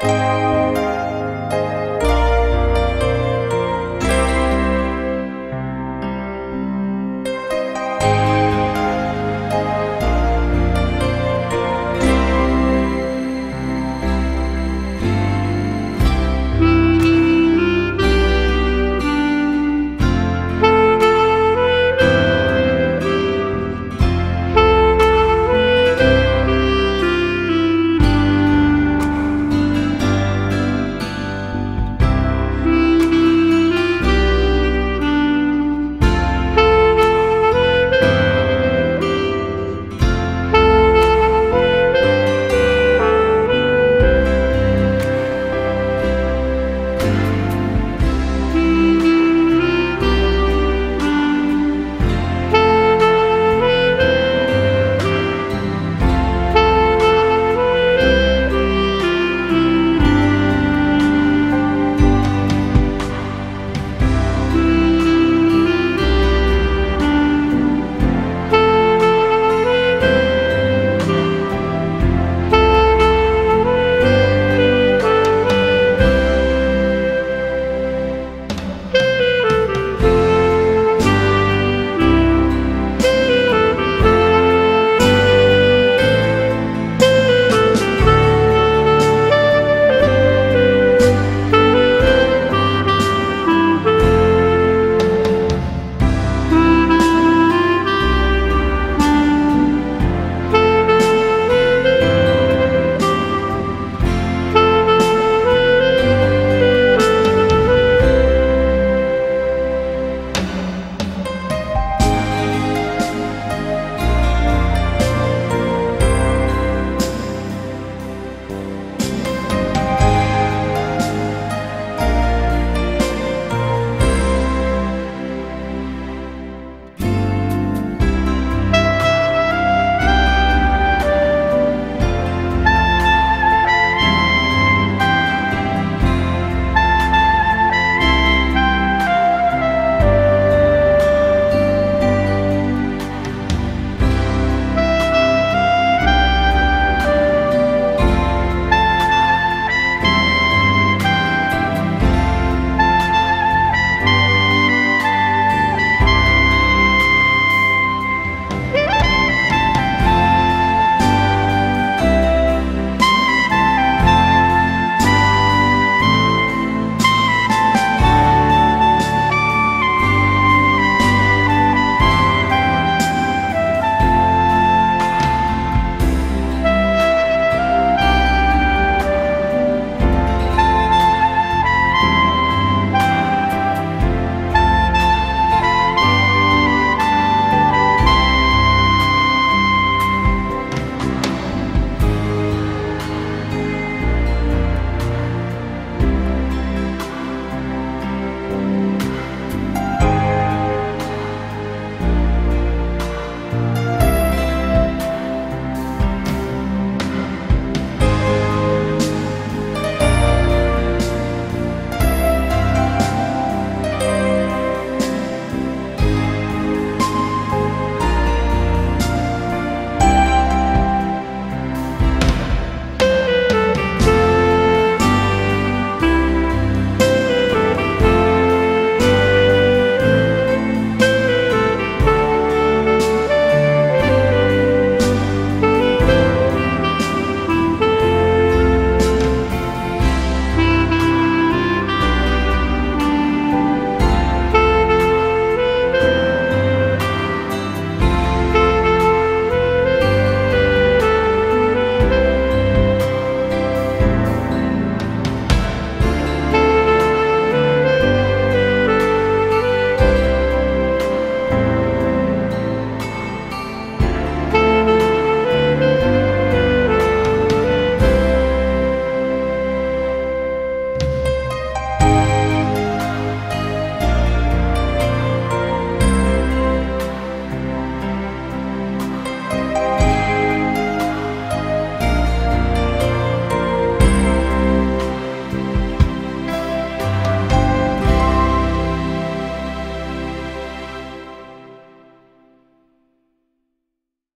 Bye.